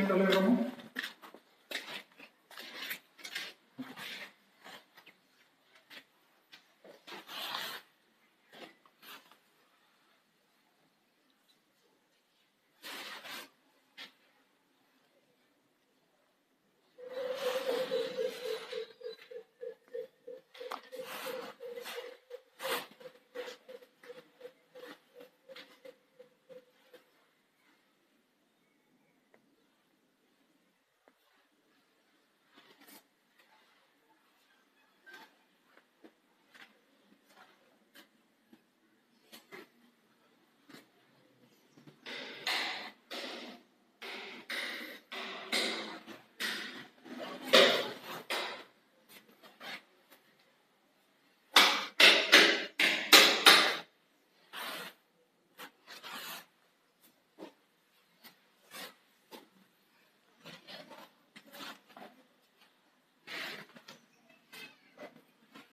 Siéntale, Ramón.